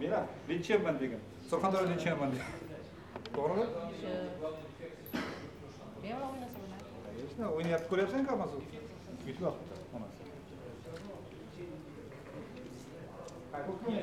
Mira, linçiyorum ben dedim. Sokakta linçiyorum ben dedim. Doğru mu? Benim oynasın bunlar. Конечно, oyunu yapıp koyarsan kalmaz. Bütün hafta olmaz. Hayır, bu kim?